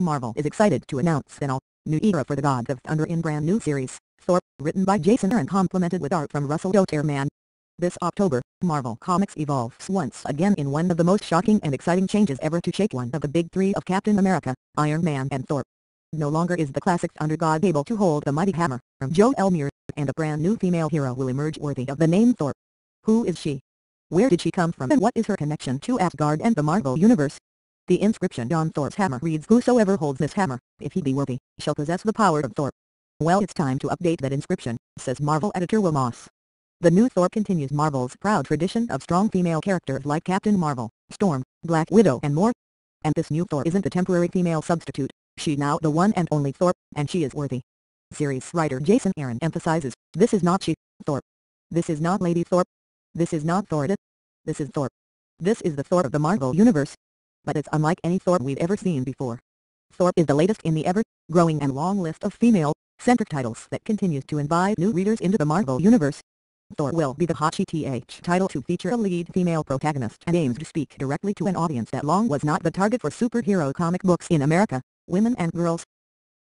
Marvel is excited to announce an all-new era for the Gods of Thunder in brand new series, Thor, written by Jason Aaron complemented with art from Russell Dauterman. This October, Marvel Comics evolves once again in one of the most shocking and exciting changes ever to shake one of the big three of Captain America, Iron Man and Thor. No longer is the classic Thunder God able to hold the mighty hammer from Mjolnir, and a brand new female hero will emerge worthy of the name Thor. Who is she? Where did she come from and what is her connection to Asgard and the Marvel Universe? The inscription on Thor's hammer reads Whosoever holds this hammer, if he be worthy, shall possess the power of Thor. Well it's time to update that inscription, says Marvel editor Wil Moss. The new Thor continues Marvel's proud tradition of strong female characters like Captain Marvel, Storm, Black Widow and more. And this new Thor isn't a temporary female substitute, she's now the one and only Thor, and she is worthy. Series writer Jason Aaron emphasizes, this is not she, Thor. This is not Lady Thor. This is not Thor. This is Thor. This is the Thor of the Marvel Universe, but it's unlike any Thor we've ever seen before. Thor is the latest in the ever-growing and long list of female-centric titles that continues to invite new readers into the Marvel Universe. Thor will be the hot GTH title to feature a lead female protagonist and aims to speak directly to an audience that long was not the target for superhero comic books in America, women and girls.